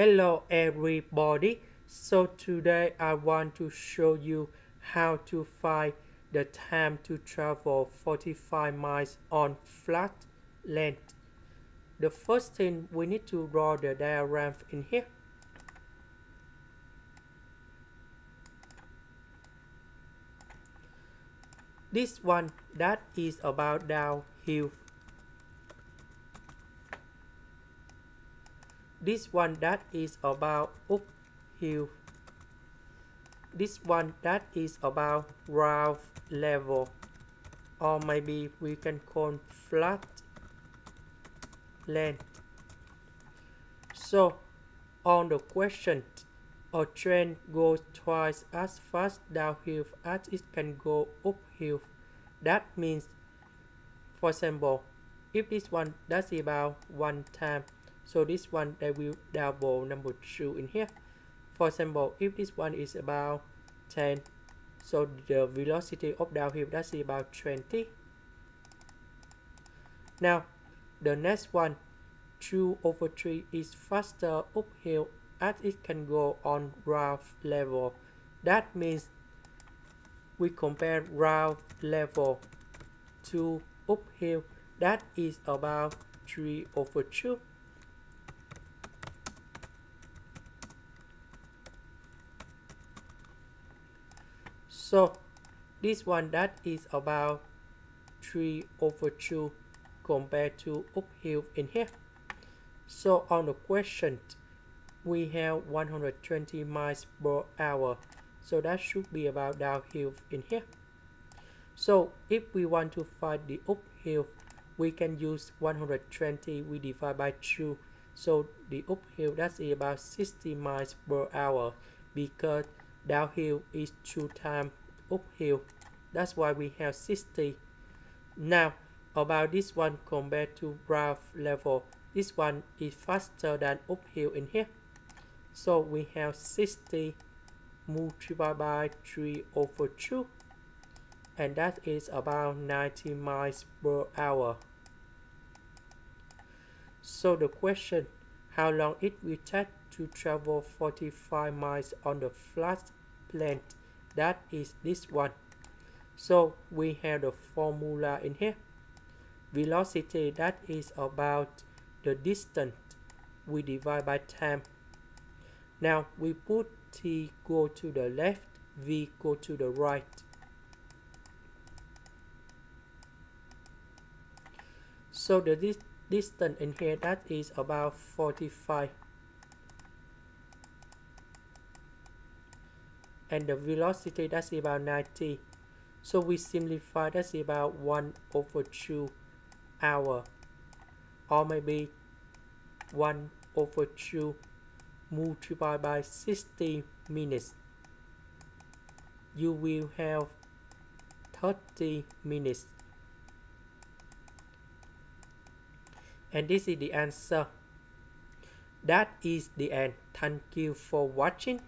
Hello everybody. So today I want to show you how to find the time to travel 45 miles on flat land. The first thing we need to draw the diagram in here. This one that is about downhill this one that is about uphill this one that is about ground level. Or maybe we can call flat land so on the question a train goes twice as fast downhill as it can go uphill. That means for example if this one that's about one time so this one I will double number 2 in here. For example if this one is about 10 so the velocity of downhill that's about 20 now the next one 2 over 3 is faster uphill as it can go on ground level. That means we compare ground level to uphill that is about 3 over 2 So this one that is about 3 over 2 compared to uphill in here. So on the question, we have 120 miles per hour. So that should be about downhill in here. So if we want to find the uphill, we can use 120 we divide by 2. So the uphill that's about 60 miles per hour because downhill is 2 times uphill. That's why we have 60 now about this one compared to ground level this one is faster than uphill in here. So we have 60 multiplied by 3 over 2 and that is about 90 miles per hour. So the question how long it will take to travel 45 miles on the flat plane that is this one. So we have the formula in here. Velocity that is about the distance we divide by time. Now we put t go to the left v go to the right. So the dis distance in here that is about 45 and the velocity that's about 90 so we simplify that's about 1 over 2 hour. Or maybe 1 over 2 multiplied by 60 minutes. You will have 30 minutes. And this is the answer. That is the end. Thank you for watching